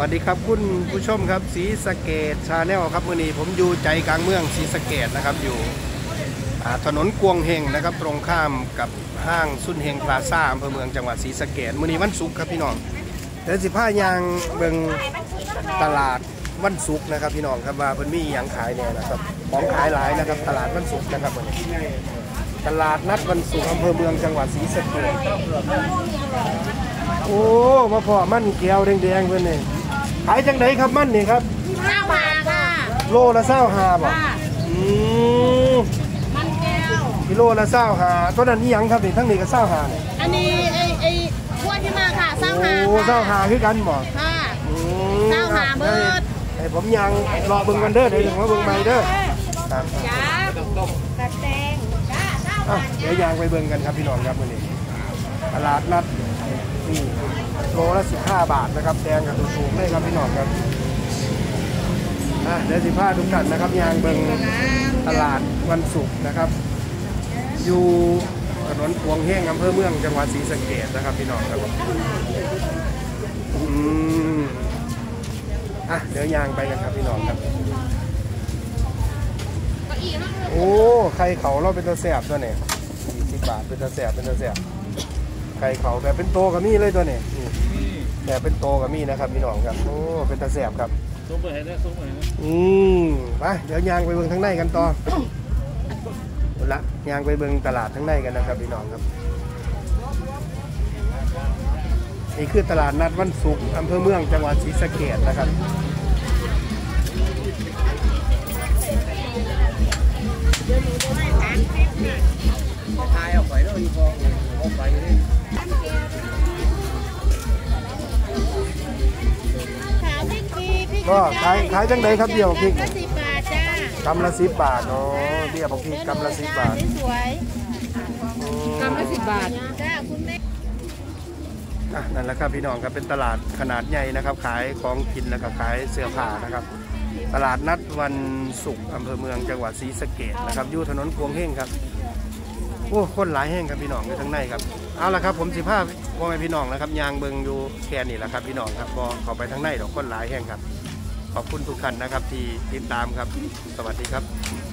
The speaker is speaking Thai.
สวัสดีครับคุณผู้ชมครับศรีสะเกษ channel ครับมื่อนี้ผมอยู่ใจกลางเมืองศรีสะเกษนะครับอยู่ถนนกวงเฮงนะครับตรงข้ามกับห้างสุนเฮงพลาซ่าอำเภอเมืองจังหวัดศรีสะเกษมื่อนี้วันศุกร์ครับพี่น้องเดี๋ยวสิพาย่างเบิ่งตลาดวันศุกร์นะครับพี่น้องครับว่าเพิ่นมีหยังขายเนี่ยนะครับของขายหลายนะครับตลาดวันศุกร์นะครับวันนี้ตลาดนัดวันศุกร์อำเภอเมืองจังหวัดศรีสะเกษโอ้มาพอมันแก้วแดงๆเพื่อนนี่ ขายจังไดครับมันนี่ครับข้าวมาค่ะโลละเศร้าหาบ่ค่ะอืมมันแก้วกิโลละเศร้าหาตัวนั้นนี่ยังครับนี่ทั้งนี้ก็เศร้าหานี่อันนี้ไอ้ไอ้ขั้วที่มาค่ะเศร้าหาโอ้เศร้าหาคือกันบ่ค่ะอืมเศร้าหาเบิดให้ผมยังรอเบิ่งกันเด้อเดี๋ยวถึงว่าเบิ่งใหม่เด้อครับจ้าแบบแดงจ้าเศร้าอะเดี๋ยวยางไปเบิ่งกันครับพี่น้องครับมื้อนี้ตลาดนัดนี่ โลละ 15 บาทนะครับแดงกับสูงๆเลยครับพี่น้องครับอะเดี๋ยวสิพาทุกท่านนะครับยางเบิงตลาดวันศุกร์นะครับ อยู่ถนนพวงเฮงอำเภอเมืองจังหวัดศรีสะเกษนะครับพี่น้องครับอืมอะเดี๋ยวยางไปกันครับพี่น้องครับโอ้ไข่เขาเราเป็นตัวแสบตัวนี้สี่สิบบาทเป็นตัวแสบเป็นตัวแสบ ไข่เขาแบบเป็นโตกับมีเลยตัวนี้นี่แบบเป็นโตกับมีนะครับพี่น้องครับโอ้เป็นตัวแสบครับซุ้มไปเห็นได้ซุ้มไปเห็นได้อืมไปเดี๋ยวยางไปเบิ่งทั้งในกันต่อเอาละยางไปเบิ่งตลาดทั้งในกันนะครับพี่น้องครับนี่คือตลาดนัดวันศุกร์อำเภอเมืองจังหวัดศรีสะเกษนะครับทายเอาไปแล้วอีพอเอาไปนี่ข กก็ขายขายจังใดครับเดี่ยวพริกละสิบบาทจ้ากำละสิบบาทเนาะเบี้ยบอกพริกกำละสิบบาทสวยอืมกำละสิบบาทจ้าคุณแม่อะนั่นแหละครับพี่น้องครับเป็นตลาดขนาดใหญ่นะครับ ขายของกินแล้วก็ขายเสื้อผ้านะครับ ตลาดนัดวันศุกร์อำเภอเมืองจังหวัดศรีสะเกษนะครับอยู่ถนนพวงเฮงครับโอ้คนหลายแห้งครับพี่น้องอยู่ทั้งในครับเอาละครับผมสิภาพพ่อแม่พี่น้องนะครับยางเบิงอยู่แค่นี้แหละครับพี่น้องครับพอเข้าไปทั้งในดอกคนหลายแห้งครับ ขอบคุณทุกท่านนะครับที่ติดตามครับ สวัสดีครับ